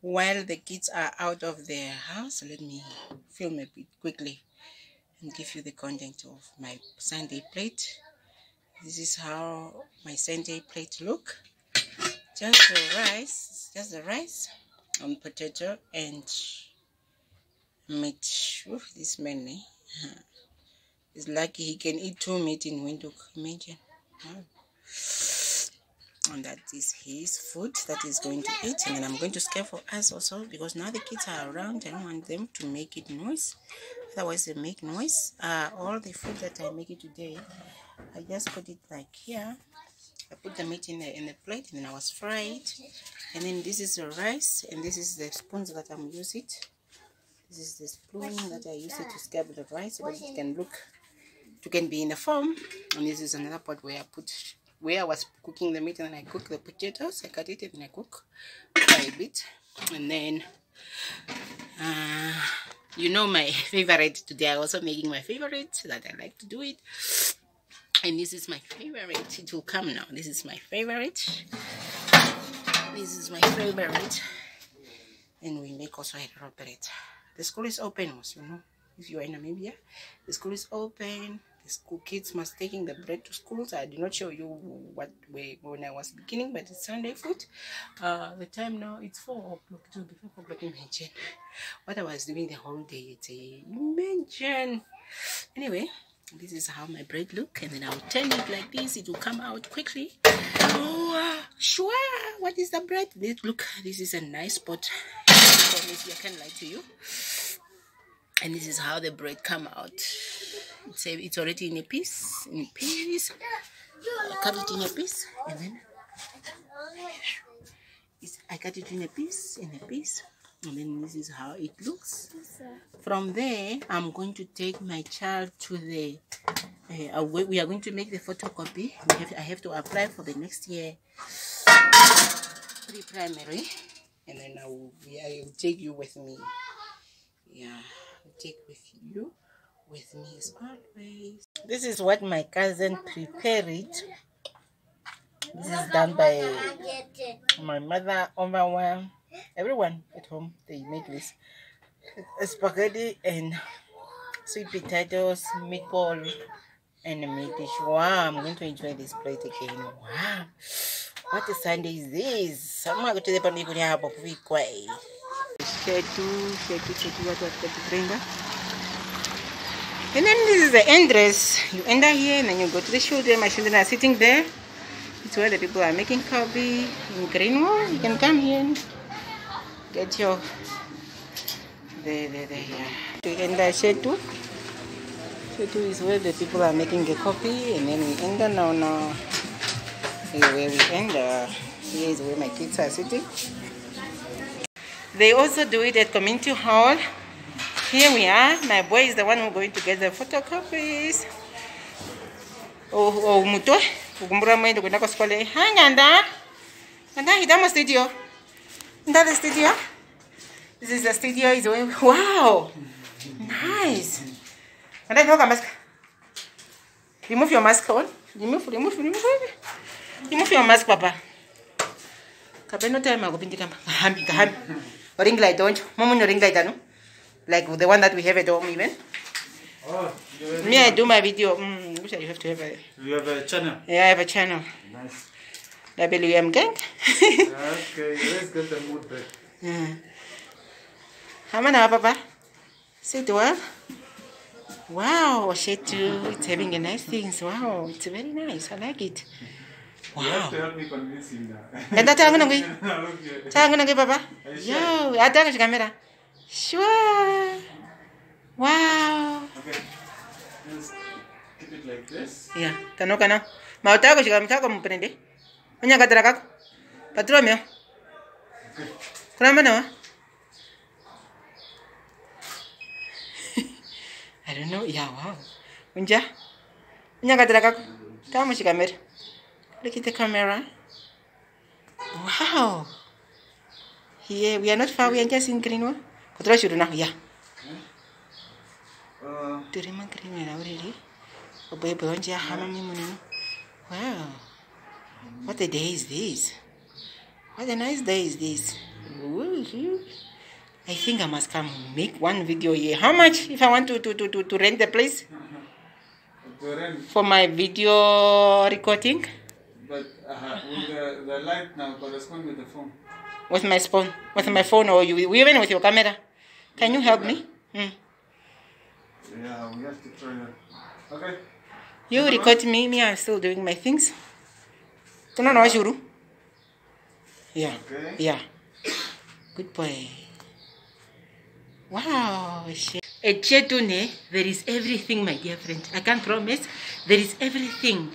While the kids are out of their house let me film a bit quickly and give you the content of my sunday plate. This is how my sunday plate look. Just the rice just the rice and potato and meat. Ooh, this man eh? is lucky he can eat two meat in look. Imagine. Wow that is his food that he's going to eat and i'm going to scare for us also because now the kids are around i don't want them to make it noise. Otherwise they make noise. Uh all the food that i make it today i just put it like here. I put the meat in the in the plate and then i was fried. And then this is the rice and this is the spoons that i'm using. This is the spoon that i use it to scab the rice so that it can look it can be in a form and this is another pot where i put where I was cooking the meat and then I cook the potatoes. I cut it and then I cook a bit. And then, uh, you know my favorite today. I also making my favorite that I like to do it. And this is my favorite. It will come now. This is my favorite. This is my favorite. And we make also a lot bread. The school is open, you know. If you are in Namibia, the school is open school kids must taking the bread to school. So i did not show you what way when i was beginning but it's sunday food. Uh the time now it's four o'clock. To be four o'clock. Imagine what i was doing the whole day. A imagine. Anyway this is how my bread look and then i'll turn it like this. It will come out quickly. Oh uh, sure. What is the bread? Look this is a nice pot. I can't lie to you and this is how the bread come out. It's, a, it's already in a piece in a piece. I cut it in a piece and then I cut it in a piece in a piece and then this is how it looks. From there I'm going to take my child to the uh, we are going to make the photocopy. Have, I have to apply for the next year pre-primary and then I will, I will take you with me. Yeah take with you with me as always. This is what my cousin prepared. This is done by my mother, Oma, everyone at home. They make this spaghetti and sweet potatoes, meatball, and meat dish. Wow, I'm going to enjoy this plate again. Wow. What a Sunday is this? I'm going to the paniko hapo kuvikwa. Shetu, shetu, shetu, watu watakubrenda. And then this is the entrance. You enter here and then you go to the children. My children are sitting there. It's where the people are making coffee in Greenwell. You can come here and get your there, there, there, yeah. Uh, we enter Shetu. Shetu is where the people are making the coffee and then we enter now now. Here where we enter. Here is where my kids are sitting. They also do it at community hall. Here we are. My boy is the one who's going to get the photocopies. Oh, oh, muto. Ukumbura mwendo kwenda kwa skole. Hi, Nganda. Nganda, hidamo studio. Nda the studio. This is the studio. Is wow. Nice. Nganda, no mask. Remove your mask on. Remove, remove, remove. Remove your mask, Papa. Kabeno time akupindika. Kahambi, kahambi. Ring light, don't you? Momo no ring light, ano? like the one that we have at home even. Oh, Me, I do my video. Mm, I have to have a. You have a channel. Yeah, I have a channel. Nice. WM Gang. okay, let's get the mood back. yeah. How many, Papa? Sit well. Wow, Shetu, it's having a nice things. Wow, it's very nice. I like it. You have Wow. to help me convince him now. Kanta tangu nangu. Look here. Tangu nangu papa. Are you Yo, ataka kamera. Sure. Wow. Okay. Just keep it like this. Yeah, kano kano. Mautako shika mtako mpende. Onya katara kako. Patromio. Kuna mana wa? I don't know. Yeah, wow. Unja. Onya katara kako. Kama shika kamera. Look at the camera. Wow. Here, we are not far. We are just in Greenwell. Kotoro shuru na. Yeah. Uh, Turima Greenwell already. Oboy boy onja hama mimunino. Wow. What a day is this? What a nice day is this? I think I must come make one video here. How much if I want to, to, to, to, to rent the place for my video recording but uh, will the, the light now correspond with the phone? with my phone, with my phone or you, even with your camera? Can you help me? Hmm. Yeah, we have to try that. Okay. You record me, me I'm still doing my things. Tunaona washuru? Yeah. Okay. Yeah. Good boy. Wow. shit. At Chetune, there is everything, my dear friend. I can promise. There is everything.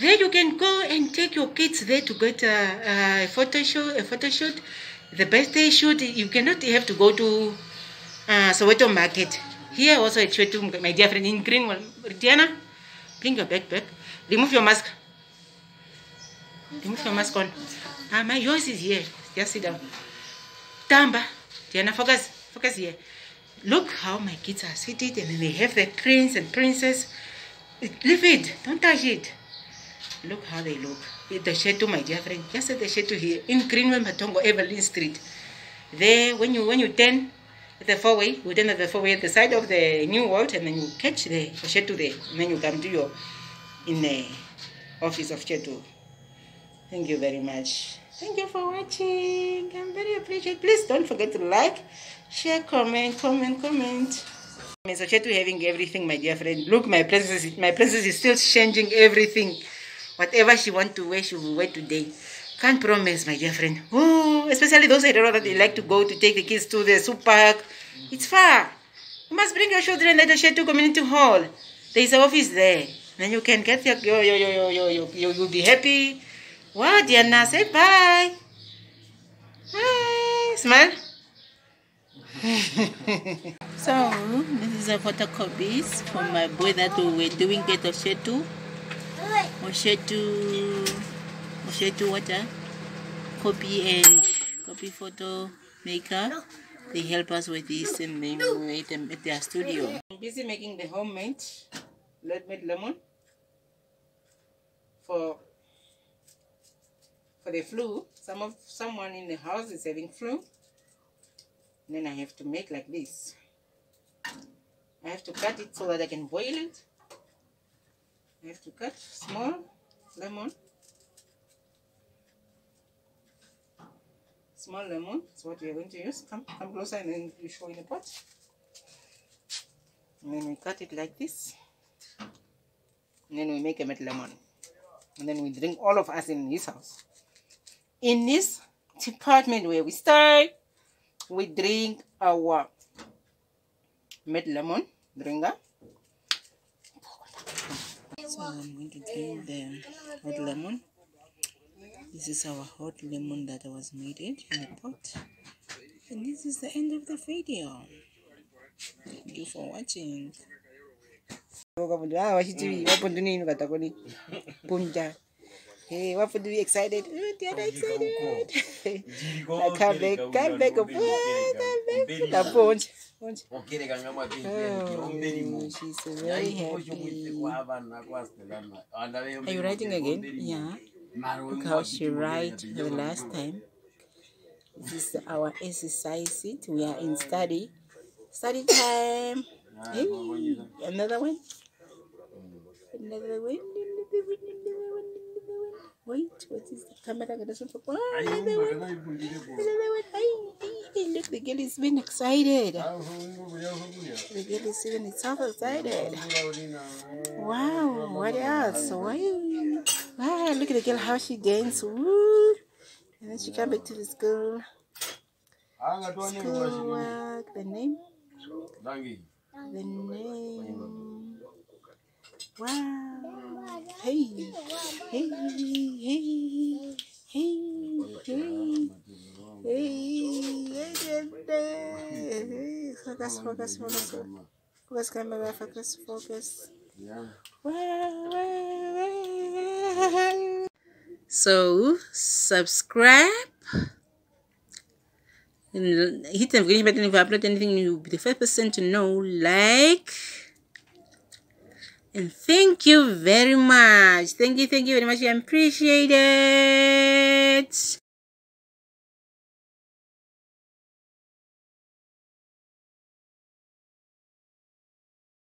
There you can go and take your kids there to get a, a photo shoot, a photo shoot, the birthday shoot. You cannot have to go to uh, Soweto Market. Here also at Shetu, my dear friend, in Greenwell. Diana, bring your backpack. Remove your mask. Remove your mask on. Ah, my yours is here. Just sit down. Tamba. Diana, focus. Focus here. Look how my kids are seated and they have the prince and princess. Leave it. Don't touch it. Look how they look. The Shetu, my dear friend. Just at the Shetu here. In Greenwell Matongo, Evelyn Street. There, when you when you turn at the four-way, you turn at the four-way at the side of the New World, and then you catch the Shetu there. And then you come to your in the office of Shetu. Thank you very much. Thank you for watching. I'm very appreciative. Please don't forget to like, share, comment, comment, comment. Mr. Shetu having everything, my dear friend. Look, my princess, my princess is still changing everything. Whatever she want to wear, she will wear today. Can't promise, my dear friend. Oh, especially those areas that they like to go to take the kids to the super park. It's far. You must bring your children at the Shetu Community Hall. There is an office there. Then you can get your, your, your, your, your, your, your you'll be happy. What, Diana? Say bye. Bye. Smile. so, this is a photocopies from my boy that we were doing at Oshetu. Oshetu, Oshetu water, copy and copy photo maker. They help us with this and they made them at their studio. I'm busy making the homemade lemonade lemon for for the flu. Some of someone in the house is having flu. And then I have to make like this. I have to cut it so that I can boil it. I have to cut small lemon. Small lemon is what we are going to use. Come, come closer and then we show in the pot. And then we cut it like this. And then we make a metal lemon. And then we drink all of us in this house. In this department where we stay we drink our made lemon drinker. So I'm going to drink the hot lemon. This is our hot lemon that was made in the pot. And this is the end of the video. Thank you for watching. Wachichivi wapondo nini katakoni punja. Hey, wapondo be excited. Oh, they are excited. I come back, come back, come back. La Oh, she's very happy. Are you writing again? Yeah. Look how she write the last time. This is our exercise sheet. We are in study. Study time. Hey, another one. Another one. Another one. Another one. Another one. Wait, what is the camera? Another one. Another one. Another one. Ay, ay, look Look, the girl is being excited. The girl is even itself excited. Wow, what else? Why? Wow, look at the girl how she dances. Woo! And then she come back to the school. School work. The name? The name. Wow. Hey. Hey. Hey. Hey. Hey. Hey. Hey. Focus, focus, focus. Focus camera, focus, focus. So, subscribe. And hit the notification button if I upload anything you'll be the first person to know. Like. And thank you very much. Thank you thank you very much. I appreciate it